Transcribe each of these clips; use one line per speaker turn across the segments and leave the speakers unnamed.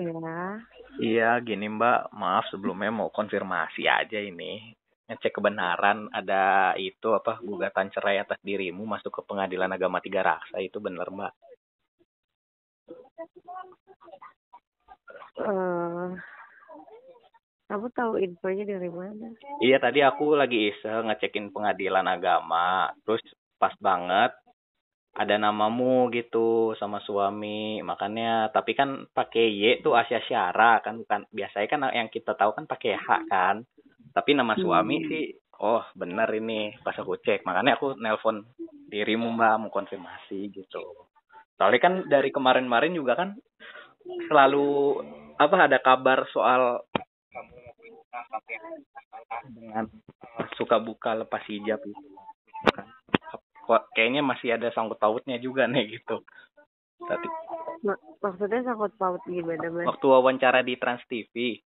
ya?
Iya, gini Mbak, maaf sebelumnya mau konfirmasi aja ini. Ngecek kebenaran ada itu apa gugatan cerai atas dirimu masuk ke Pengadilan Agama Tiga Raksa itu bener Mbak?
Eh, kamu tahu infonya dari mana?
Iya tadi aku lagi iseng ngecekin Pengadilan Agama, terus pas banget ada namamu gitu sama suami. Makanya tapi kan pakai Y tuh Asia Syara kan bukan. Biasanya kan yang kita tahu kan pakai H kan? Tapi nama suami
Hmm.
sih oh bener ini. Pas aku cek makanya aku nelpon dirimu mbak mau konfirmasi gitu. Soalnya kan dari kemarin-kemarin juga kan selalu apa ada kabar soal kamu dengan suka buka lepas hijab itu kan kayaknya masih ada sangkut pautnya juga nih gitu tapi
Ma- maksudnya sangkut paut gimana mas?
waktu wawancara di Trans TV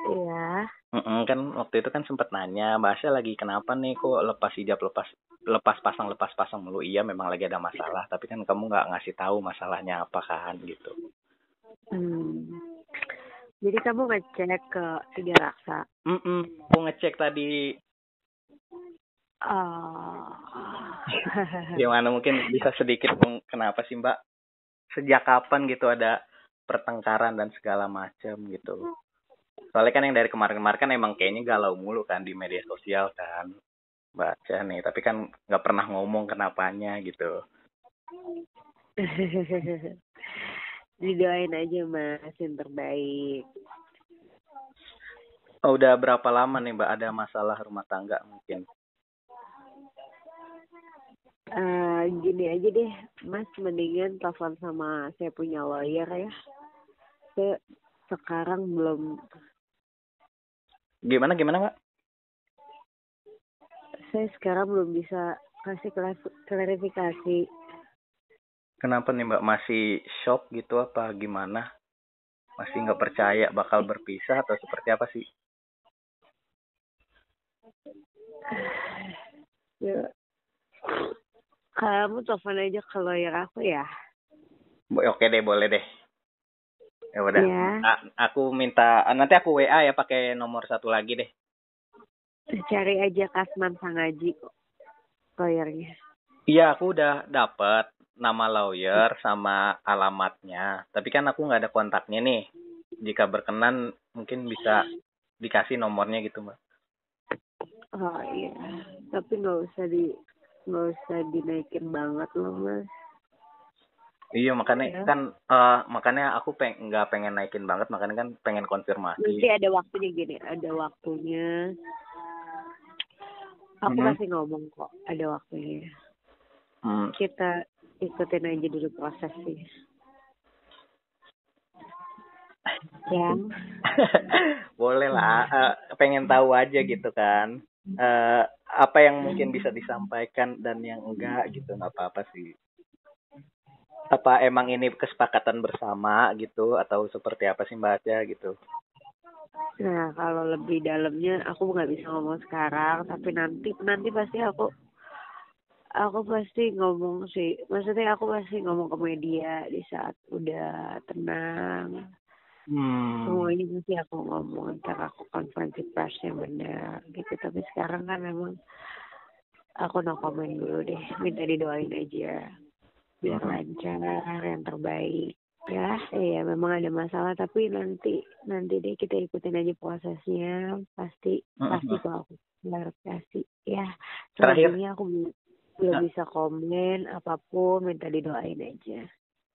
Iya.
mm-mm, kan waktu itu kan sempat nanya bahasnya lagi kenapa nih kok lepas hijab lepas lepas pasang lepas pasang mulu iya memang lagi ada masalah tapi kan kamu nggak ngasih tahu masalahnya apa kan gitu
Hmm. Jadi kamu ngecek ke Tiga Raksa.
Mm-mm, aku ngecek tadi
Oh.
gimana mungkin bisa sedikit Bung, kenapa sih mbak? Sejak kapan gitu ada pertengkaran dan segala macam gitu? Soalnya kan yang dari kemarin-kemarin kan emang kayaknya galau mulu kan di media sosial kan baca nih. Tapi kan nggak pernah ngomong kenapanya gitu.
Didoain aja mas yang terbaik.
oh, udah berapa lama nih mbak ada masalah rumah tangga mungkin
Eh, gini aja deh, Mas mendingan telepon sama saya punya lawyer ya. Saya sekarang belum,
gimana gimana mbak?
Saya sekarang belum bisa kasih klar- klarifikasi.
kenapa nih mbak? Masih shock gitu apa gimana? Masih nggak percaya bakal berpisah atau seperti apa sih?
Ya, kamu telepon aja ke lawyer aku ya.
Oke deh, boleh deh. Ya udah.
Ya.
Aku minta nanti aku WA ya pakai nomor satu lagi deh.
Cari aja Kasman Sangaji lawyernya.
Iya, aku udah dapet nama lawyer sama alamatnya. Tapi kan aku nggak ada kontaknya nih. Jika berkenan mungkin bisa dikasih nomornya gitu, Mbak.
Oh iya, tapi nggak usah di nggak usah dinaikin banget loh mas.
Iya, makanya
Ya.
kan eh, makanya aku peng nggak pengen naikin banget, makanya kan pengen
Nanti
konfirmasi.
ada waktunya gini, ada waktunya. Aku
Mhm.
pasti ngomong kok, ada waktunya.
Hmm,
Kita ikutin aja dulu prosesnya. Ya,
boleh lah eh, pengen tahu aja gitu kan eh apa yang mungkin bisa disampaikan dan yang enggak gitu nggak apa-apa sih apa emang ini kesepakatan bersama gitu atau seperti apa sih mbak Aca gitu
nah kalau lebih dalamnya aku nggak bisa ngomong sekarang, tapi nanti nanti pasti aku aku pasti ngomong sih. Maksudnya aku pasti ngomong ke media di saat udah tenang.
Hmm.
semuanya pasti aku ngomong ntar aku konferensi pers yang benar gitu tapi sekarang kan memang aku no comment dulu deh minta didoain aja biar
Mhm.
lancar yang terbaik ya iya memang ada masalah tapi nanti nanti deh kita ikutin aja prosesnya pasti pasti
Mhm.
kok aku klarifikasi ya
Terakhir.
selanjutnya aku belum belum
Nah.
bisa komen apa pun minta didoain aja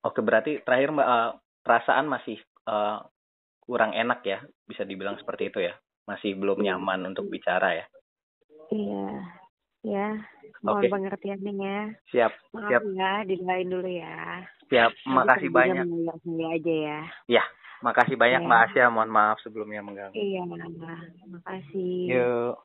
oke berarti terakhir mbak eh, perasaan masih eh, kurang enak ya bisa dibilang seperti itu ya masih belum
Iya.
nyaman untuk bicara ya
Iya, ya. Mohon
Oke.
pengertiannya ya.
siap
Maaf
Siap.
ya, didoain dulu ya.
siap makasih banyak
saya aja ya.
ya makasih banyak
Ya.
mbak Asia mohon maaf sebelumnya mengganggu
Iya, makasih.
yuk